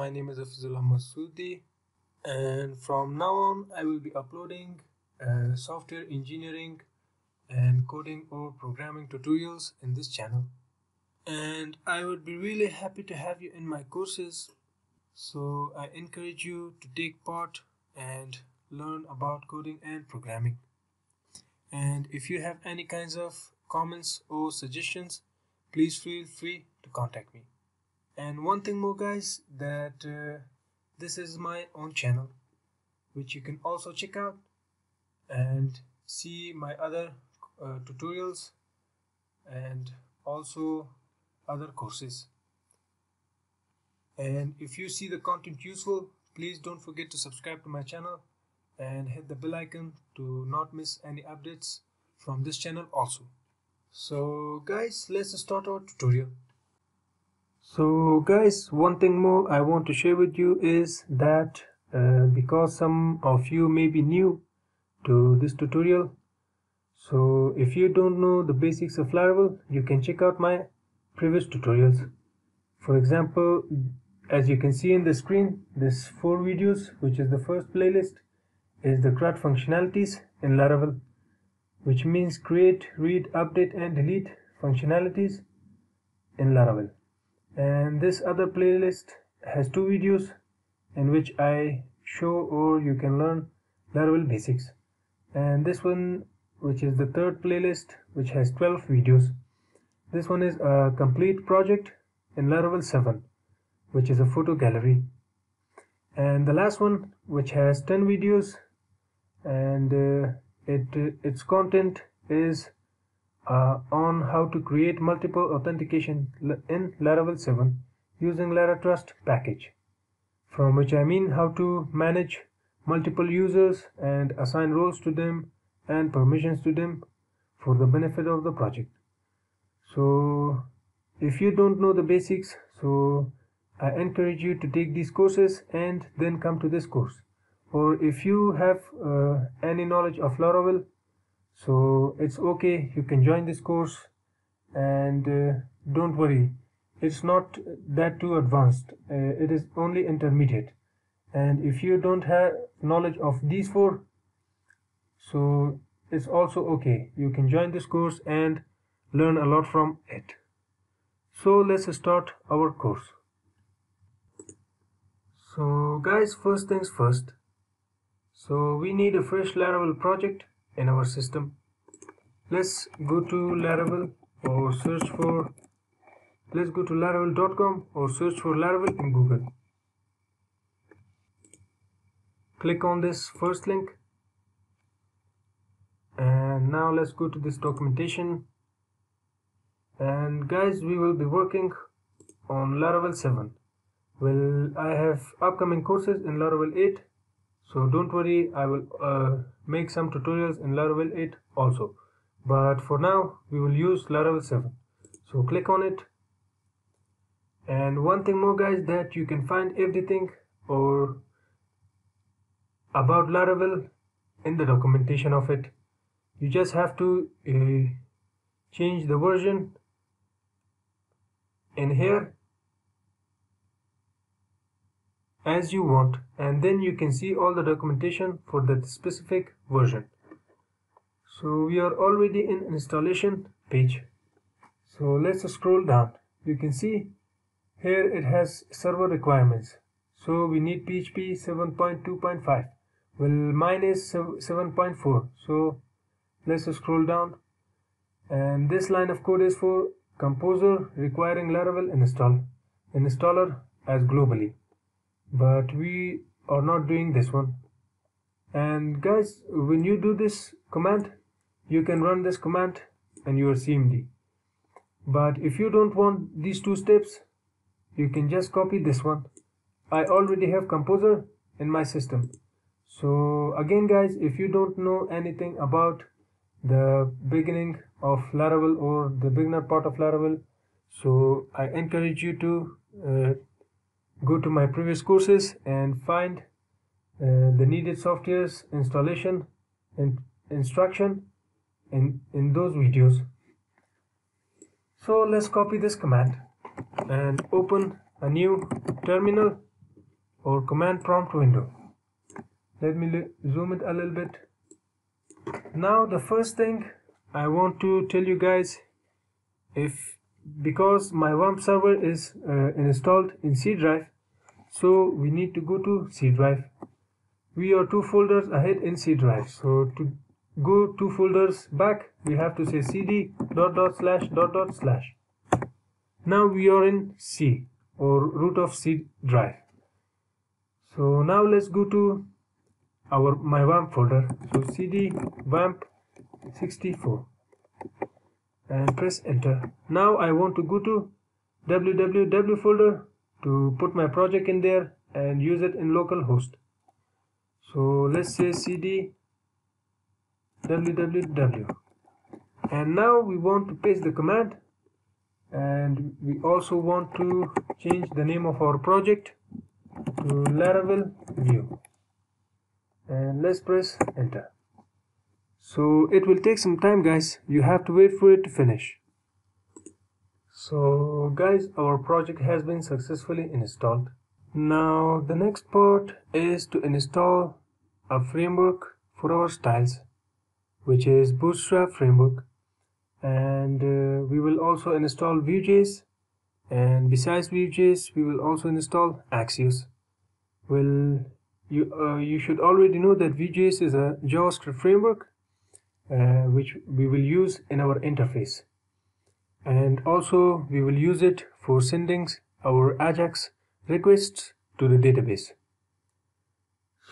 my name is Hafizullah Masoudi and from now on I will be uploading uh, software engineering and coding or programming tutorials in this channel. And I would be really happy to have you in my courses. So I encourage you to take part and learn about coding and programming. And if you have any kinds of comments or suggestions please feel free to contact me and one thing more guys that uh, this is my own channel which you can also check out and see my other uh, tutorials and also other courses. And if you see the content useful please don't forget to subscribe to my channel and hit the bell icon to not miss any updates from this channel also. So guys let's start our tutorial so guys one thing more i want to share with you is that uh, because some of you may be new to this tutorial so if you don't know the basics of laravel you can check out my previous tutorials. For example as you can see in the screen this four videos which is the first playlist is the CRUD functionalities in laravel which means create read update and delete functionalities in laravel and this other playlist has two videos in which I show or you can learn Laravel basics. And this one which is the third playlist which has 12 videos. This one is a complete project in Laravel 7 which is a photo gallery. And the last one which has 10 videos and uh, it its content is uh, on how to create multiple authentication in Laravel 7 using LaraTrust package from which I mean how to manage multiple users and assign roles to them and permissions to them for the benefit of the project. So if you don't know the basics so I encourage you to take these courses and then come to this course. Or if you have uh, any knowledge of Laravel so it's okay you can join this course and uh, don't worry. It's not that too advanced. Uh, it is only intermediate. And if you don't have knowledge of these four so it's also okay. You can join this course and learn a lot from it. So let's start our course. So guys first things first. So we need a fresh laravel project in our system. Let's go to laravel or search for let's go to laravel.com or search for laravel in google. Click on this first link. And now let's go to this documentation. And guys we will be working on laravel 7 well i have upcoming courses in laravel 8 so don't worry i will uh, make some tutorials in laravel 8 also. But for now we will use laravel 7 so click on it. And one thing more guys that you can find everything or about laravel in the documentation of it. You just have to uh, change the version in here as you want and then you can see all the documentation for that specific version. So we are already in installation page. So let's scroll down. You can see here it has server requirements. So we need php 7.2.5 well mine is 7.4 so let's scroll down. And this line of code is for composer requiring laravel install installer as globally but we are not doing this one. And guys when you do this command you can run this command and your cmd but if you don't want these two steps you can just copy this one. I already have composer in my system. So again guys if you don't know anything about the beginning of laravel or the beginner part of laravel so i encourage you to uh, go to my previous courses and find uh, the needed softwares installation and instruction in in those videos. So let's copy this command and open a new terminal or command prompt window. Let me zoom it a little bit. Now the first thing I want to tell you guys if because my WAMP server is uh, installed in C drive so we need to go to C drive. We are two folders ahead in C drive so to go two folders back we have to say cd dot dot slash dot dot slash. Now we are in C or root of C drive. So now let's go to our my WAMP folder. So cd WAMP 64 and press enter. Now I want to go to www folder to put my project in there and use it in localhost so let's say cd www and now we want to paste the command and we also want to change the name of our project to Laravel vue. And let's press enter so it will take some time guys. You have to wait for it to finish. So guys our project has been successfully installed. Now the next part is to install a framework for our styles which is bootstrap framework. And uh, we will also install Vue.js and besides Vue.js we will also install Axios. Well you uh, you should already know that Vue.js is a JavaScript framework which we will use in our interface. And also we will use it for sending our Ajax requests to the database.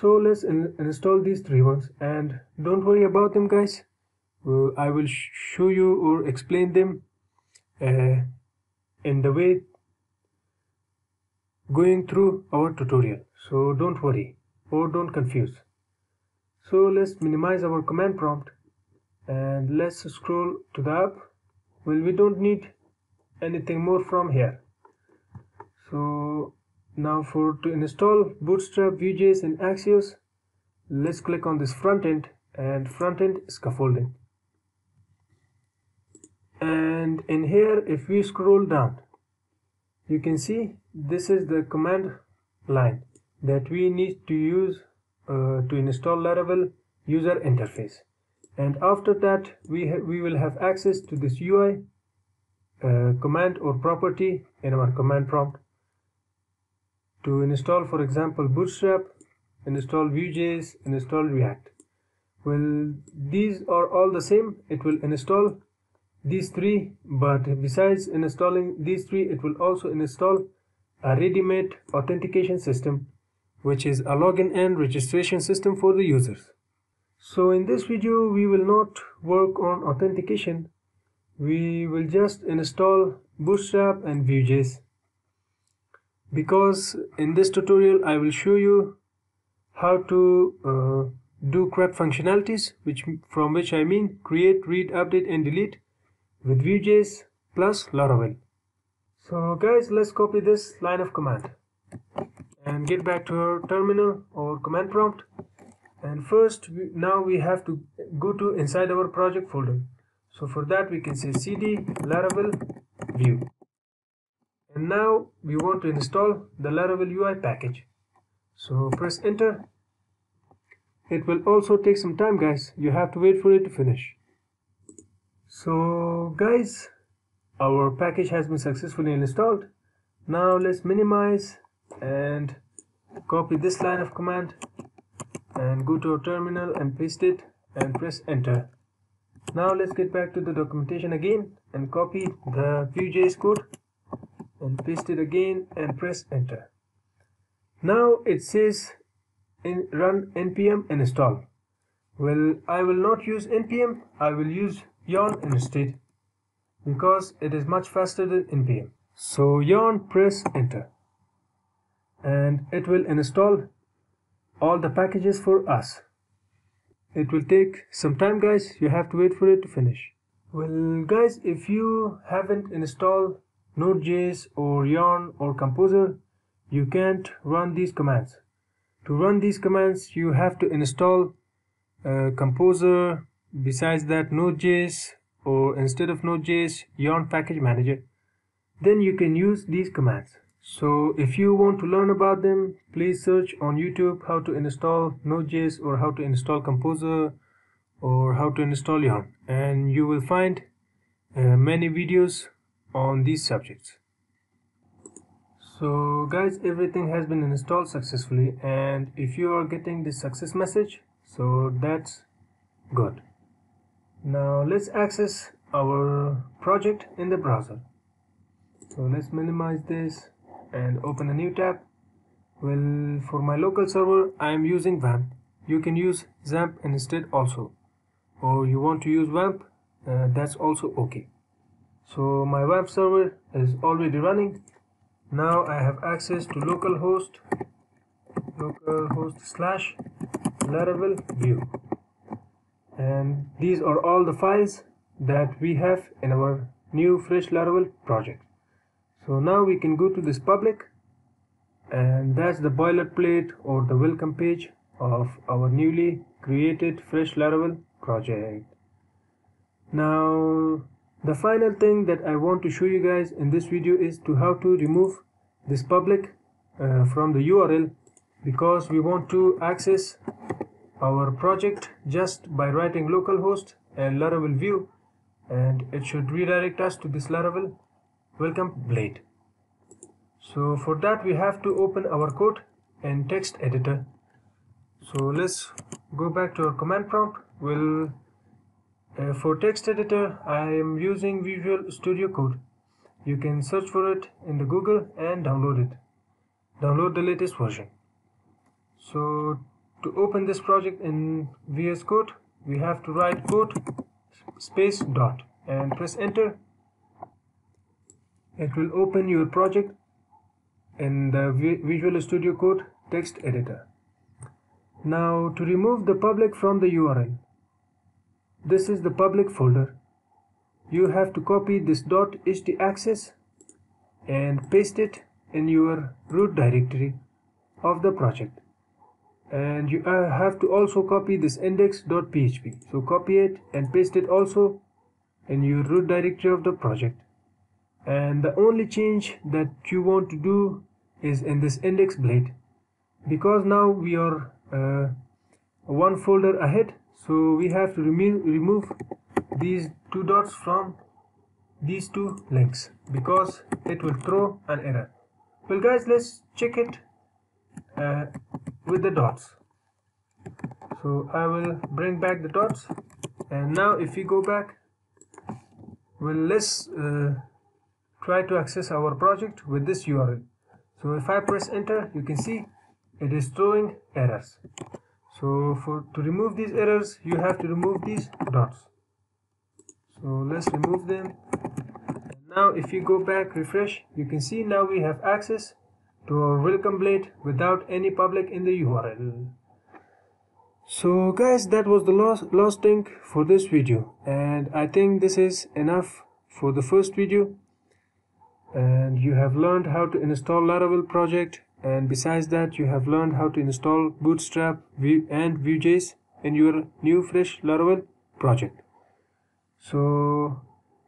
So let's in install these three ones and don't worry about them guys. Uh, I will sh show you or explain them uh, in the way going through our tutorial. So don't worry or don't confuse. So let's minimize our command prompt and let's scroll to the app. Well we don't need anything more from here. So now for to install bootstrap vue.js and axios let's click on this front end and front end scaffolding. And in here if we scroll down you can see this is the command line that we need to use uh, to install Laravel user interface and after that we we will have access to this UI uh, command or property in our command prompt. To install for example bootstrap install vue.js install react. Well these are all the same. It will install these three but besides installing these three it will also install a ready-made authentication system which is a login and registration system for the users so in this video we will not work on authentication we will just install bootstrap and vue.js because in this tutorial I will show you how to uh, do CRUD functionalities which from which I mean create read update and delete with Vue.js plus Laravel. So guys, let's copy this line of command and get back to our terminal or command prompt. And first, we, now we have to go to inside our project folder. So for that, we can say cd laravel vue. And now we want to install the Laravel UI package. So press enter. It will also take some time guys. You have to wait for it to finish so guys our package has been successfully installed now let's minimize and copy this line of command and go to our terminal and paste it and press enter. Now let's get back to the documentation again and copy the Vue.js code and paste it again and press enter. Now it says in run npm install. Well I will not use npm I will use yarn instead because it is much faster than npm. So yarn press enter. And it will install all the packages for us. It will take some time guys. You have to wait for it to finish. Well guys if you haven't installed node.js or yarn or composer you can't run these commands. To run these commands you have to install uh, composer besides that node.js or instead of node.js yarn package manager. Then you can use these commands So if you want to learn about them, please search on YouTube how to install Node.js or how to install Composer or how to install Yarn and you will find uh, many videos on these subjects. So guys everything has been installed successfully and if you are getting this success message so that's good. Now let's access our project in the browser. So let's minimize this and open a new tab. Well for my local server I am using WAMP you can use XAMPP instead also. Or you want to use WAMP uh, that's also okay. So my WAMP server is already running. Now I have access to localhost localhost slash laravel vue. And these are all the files that we have in our new fresh laravel project so now we can go to this public and that's the boilerplate or the welcome page of our newly created fresh laravel project. Now the final thing that i want to show you guys in this video is to how to remove this public uh, from the url because we want to access our project just by writing localhost and laravel vue and it should redirect us to this laravel welcome blade. So for that we have to open our code in text editor. So let's go back to our command prompt. We'll uh, for text editor I am using Visual Studio Code. You can search for it in the Google and download it. Download the latest version. So to open this project in VS Code we have to write code space dot and press enter it will open your project in the Visual Studio Code text editor. Now to remove the public from the URL this is the public folder. You have to copy this .htaccess and paste it in your root directory of the project. And you uh, have to also copy this index.php so copy it and paste it also in your root directory of the project and the only change that you want to do is in this index blade. Because now we are uh, one folder ahead so we have to remo remove these two dots from these two links. Because it will throw an error. Well guys let's check it uh, with the dots. So I will bring back the dots. And now if we go back well let's uh, try to access our project with this URL so if I press enter you can see it is throwing errors. So for to remove these errors you have to remove these dots. So let's remove them. Now if you go back refresh you can see now we have access to our welcome blade without any public in the URL. So guys that was the last, last thing for this video. And I think this is enough for the first video and you have learned how to install Laravel project and besides that you have learned how to install Bootstrap and Vue.js in your new fresh Laravel project. So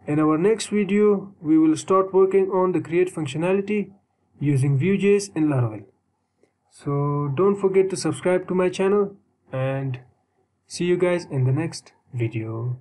in our next video we will start working on the create functionality using Vue.js in Laravel. So don't forget to subscribe to my channel and see you guys in the next video.